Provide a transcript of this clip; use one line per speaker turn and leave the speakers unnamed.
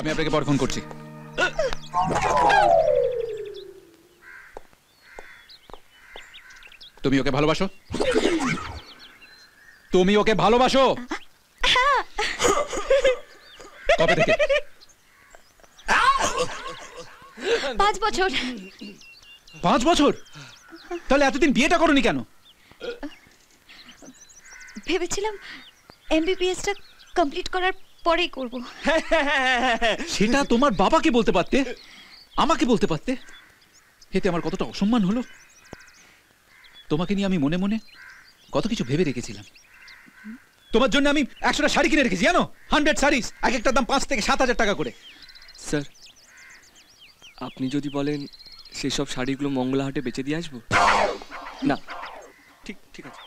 আমি আপনাকে পরে ফোন করছি। তুমি ওকে ভালোবাসো? তুমি ওকে ভালোবাসো? কবে থেকে?
পাঁচ বছর।
পাঁচ বছর? তাহলে এতদিন বিয়েটা করনি কেন?
ভেবেছিলাম এমবিবিএসটা কমপ্লিট করার পরেই করব।
সেটা তোমার বাবাকে বলতে পারতে? আমাকে বলতে পারতে? এতে আমার কতটা অসম্মান হলো? তোমাকে নিয়ে আমি মনে মনে কত কিছু ভেবে রেখেছিলাম। তোমার জন্য আমি একশোটা শাড়ি কিনে রেখেছি জানো? হান্ড্রেড শাড়িস এক একটার দাম পাঁচ থেকে সাত হাজার টাকা করে।
স্যার আপনি যদি বলেন সেই সব শাড়িগুলো মঙ্গলাহাটে বেচে দিয়ে আসব? না ঠিক ঠিক আছে।